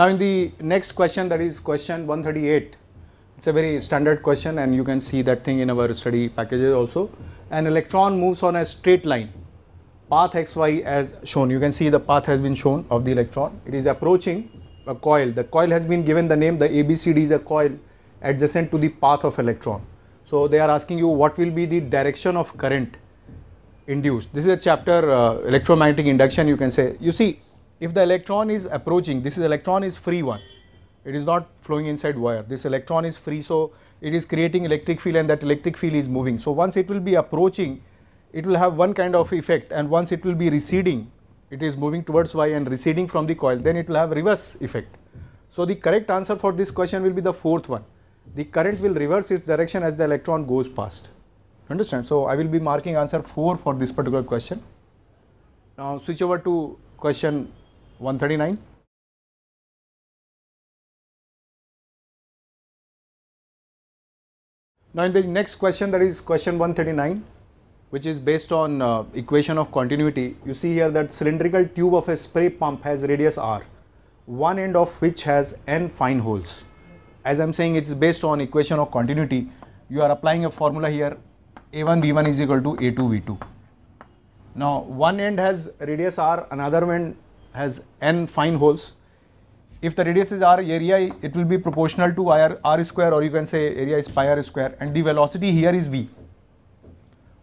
Now in the next question that is question 138, it's a very standard question and you can see that thing in our study packages also. An electron moves on a straight line, path xy as shown. You can see the path has been shown of the electron. It is approaching a coil. The coil has been given the name, the ABCD is a coil adjacent to the path of electron. So they are asking you what will be the direction of current induced. This is a chapter uh, electromagnetic induction you can say. You see if the electron is approaching, this is electron is free one, it is not flowing inside wire, this electron is free so it is creating electric field and that electric field is moving. So once it will be approaching, it will have one kind of effect and once it will be receding, it is moving towards y and receding from the coil, then it will have reverse effect. So the correct answer for this question will be the fourth one. The current will reverse its direction as the electron goes past. Understand? So I will be marking answer 4 for this particular question. Now switch over to question 139. Now in the next question that is question 139 which is based on uh, equation of continuity you see here that cylindrical tube of a spray pump has radius r one end of which has n fine holes. As I am saying it is based on equation of continuity you are applying a formula here a1 v1 is equal to a2 v2. Now one end has radius r another end has n fine holes. If the radius is r, area it will be proportional to r, r square or you can say area is pi r square and the velocity here is v.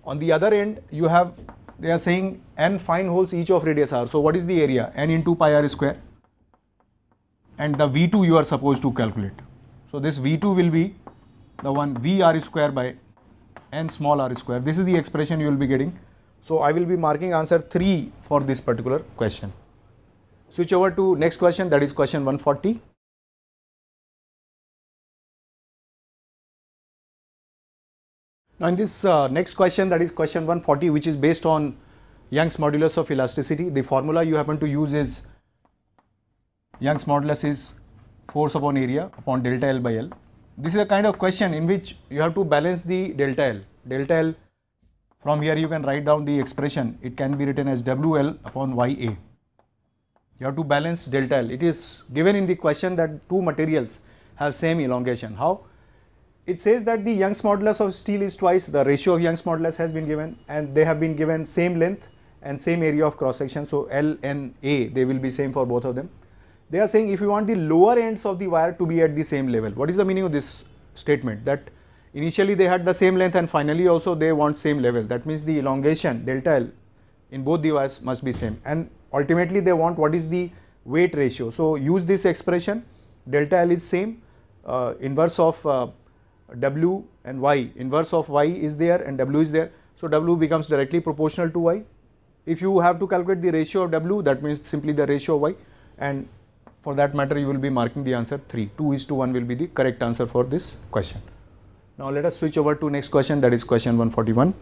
On the other end you have they are saying n fine holes each of radius r. So what is the area? n into pi r square and the v2 you are supposed to calculate. So this v2 will be the one v r square by n small r square. This is the expression you will be getting. So I will be marking answer 3 for this particular question. Switch over to next question that is question 140. Now in this uh, next question that is question 140 which is based on Young's modulus of elasticity the formula you happen to use is Young's modulus is force upon area upon delta L by L. This is a kind of question in which you have to balance the delta L. Delta L from here you can write down the expression it can be written as WL upon YA you have to balance delta L. It is given in the question that two materials have same elongation. How? It says that the Young's modulus of steel is twice the ratio of Young's modulus has been given and they have been given same length and same area of cross section. So L and A they will be same for both of them. They are saying if you want the lower ends of the wire to be at the same level. What is the meaning of this statement? That initially they had the same length and finally also they want same level. That means the elongation delta L in both the wires must be same and ultimately they want what is the weight ratio. So use this expression delta L is same uh, inverse of uh, W and Y inverse of Y is there and W is there. So W becomes directly proportional to Y. If you have to calculate the ratio of W that means simply the ratio of Y and for that matter you will be marking the answer 3. 2 is to 1 will be the correct answer for this question. Now let us switch over to next question that is question 141.